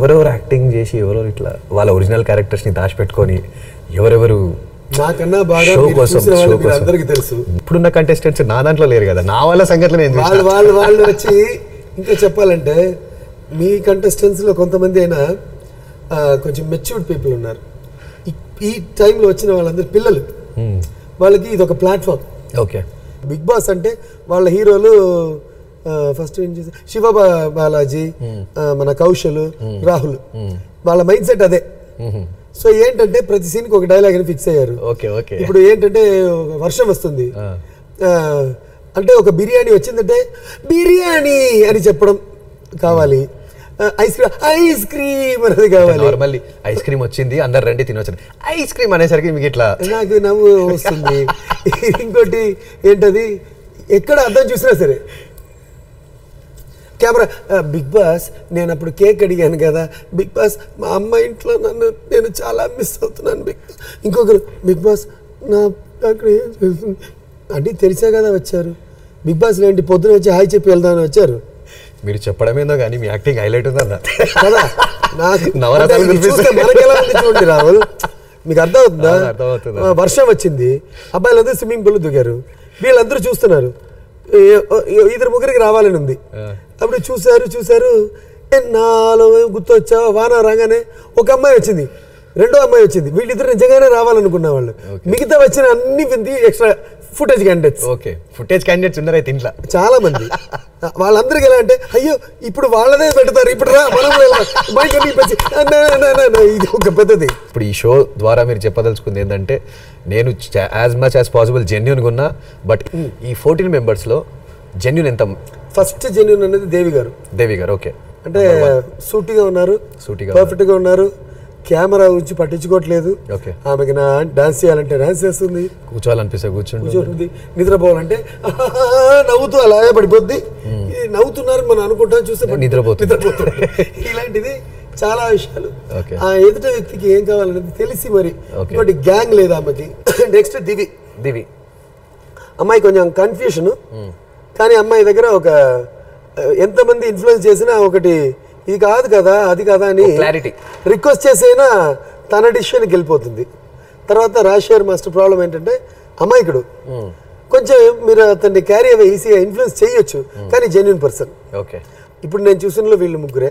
ఎవరెవరు యాక్టింగ్ చేసి ఎవరెవరు ఇట్లా వాళ్ళ ఒరిజినల్ క్యారెక్టర్స్ని దాచిపెట్టుకొని ఎవరెవరు నాకన్నా బాగా అందరికీ తెలుసు. ఇప్పుడున్న కంటెస్టెంట్స్ నా దాంట్లో లేరు కదా. నా వాళ్ళ సంగతిలో నేను వాళ్ళు. వాళ్ళు వాళ్ళు వచ్చి ఇంకా చెప్పాలంటే మీ contestants లో కొంతమంది అయినా కొంచెం మెచ్యూర్డ్ పీపుల్ ఉన్నారు. ఈ- ఈ టైంలో వచ్చిన వాళ్ళందరూ పిల్లలు. వాళ్ళకి ఇది ఒక ప్లాట్ఫామ్ ఓకే బిగ్ బాస్ అంటే వాళ్ళ హీరోలు ఫస్ట్ ఏం చేసి శివ బాలాజీ మన కౌశల్ రాహుల్ వాళ్ళ మైండ్ సెట్ అదే సో ఏంటంటే ప్రతి సీన్కి ఒక డైలాగ్ అని ఫిక్స్ అయ్యారు. Okay okay. ఇప్పుడు ఏంటంటే వర్షం వస్తుంది. అంటే ఒక బిర్యానీ వచ్చిందంటే బిర్యానీ అని చెప్పడం కావాలి. ఐస్ క్రీమ్ ఐస్ క్రీమ్ అనేది కావాలి. నార్మల్లీ ఐస్ క్రీమ్ వచ్చింది అందరు రండి తినొచ్చు ఐస్ క్రీమ్ అనేసరికి మీకు ఇట్లా నాకు నవ్వు వస్తుంది. ఇంకోటి ఏంటది? ఎక్కడ అర్థం చూసినా సరే. కెమెరా బిగ్ బాస్ నేను అప్పుడు కేక్ అడిగాను కదా. బిగ్ బాస్ మా అమ్మ ఇంట్లో నన్ను నేను చాలా మిస్ అవుతున్నాను బిగ్ ఇంకొకరు బిగ్ బాస్ నా అక్కడ ఏం చేస్తుంది? అన్నీ తెలిసే కదా వచ్చారు. బిగ్ బాస్ ఏంటి పొద్దున వచ్చి హాయ్ చెప్పి వెళ్దామని వచ్చారు. మీరు చెప్పడం ఏందో కానీ మీ యాక్టింగ్ హైలైట్ ఉందన్న. కదా నాకు ఉంది చూడండి రాహుల్. మీకు అర్థం అవుతుందా వర్షం వచ్చింది. అబ్బాయిలందరూ స్విమ్మింగ్ పూల్ దిగారు. వీళ్ళందరూ చూస్తున్నారు. ఇద్దరు ముగ్గురికి రావాలని ఉంది. అప్పుడు చూశారు చూశారు ఏ నాలో గుర్తొచ్చా? వాన రాగానే ఒక అమ్మాయి వచ్చింది. రెండో అమ్మాయి వచ్చింది. వీళ్ళిద్దరు నిజంగానే రావాలనుకున్న వాళ్ళు. మిగతా వచ్చిన అన్ని extra footage candidates okay. Footage candidates ఉన్నారు అయితే ఇంట్లో. చాలా మంది. వాళ్ళందరికీ ఎలా అంటే అయ్యో ఇప్పుడు వాళ్ళదే పెడతారు. ఇప్పుడు రా మనం. ఇది ఒక పెద్దది ఇప్పుడు ఈ షో ద్వారా మీరు చెప్పదలుచుకుంది ఏంటంటే నేను యాజ్ మచ్ యాజ్ పాసిబుల్ జెన్యున్గా ఉన్నా బట్ ఈ ఫోర్టీన్ మెంబర్స్లో జెన్యున్ ఎంత ఫస్ట్ జెన్యున్ అనేది దేవి గారు. దేవి గారు ఓకే. అంటే సూటిగా ఉన్నారు సూటిగా పర్ఫెక్ట్గా ఉన్నారు. కెమెరా గురించి పట్టించుకోవట్లేదు. ఓకే. ఆమెకి నా డాన్స్ చేయాలంటే డాన్స్ చేస్తుంది. కూర్చోవాలనిపిస్తే కూర్చుంటుంది. కూర్చోతుంది నిద్రపోవాలంటే నవ్వుతూ అలాగే పడిపోద్ది. ఇది నవ్వుతున్నారు మనం అనుకుంటాం చూస్తే నిద్రపోతుంది. ఇలాంటిది చాలా విషయాలు. ఆ ఎదుట వ్యక్తికి ఏం కావాలనేది తెలిసి మరి. ఇంకోటి గ్యాంగ్ లేదు ఆమెకి. నెక్స్ట్ దివి. దివి. అమ్మాయి కొంచెం కన్ఫ్యూషన్ కానీ అమ్మాయి దగ్గర ఒక ఎంతమంది ఇన్ఫ్లుయెన్స్ చేసినా ఒకటి ఇది కాదు కదా అది కదా అని clarity. రిక్వెస్ట్ చేసైనా తన డిసిషన్కి వెళ్ళిపోతుంది. తర్వాత రాజశేఖర్ మాస్టర్ ప్రాబ్లం ఏంటంటే అమాయకుడు. కొంచెం మీరు అతన్ని క్యారీ అవే ఈజీగా ఇన్ఫ్లుయెన్స్ చేయొచ్చు కానీ జెన్యున్ పర్సన్ ఓకే ఇప్పుడు నేను చూసిన వీళ్ళు ముగ్గురే.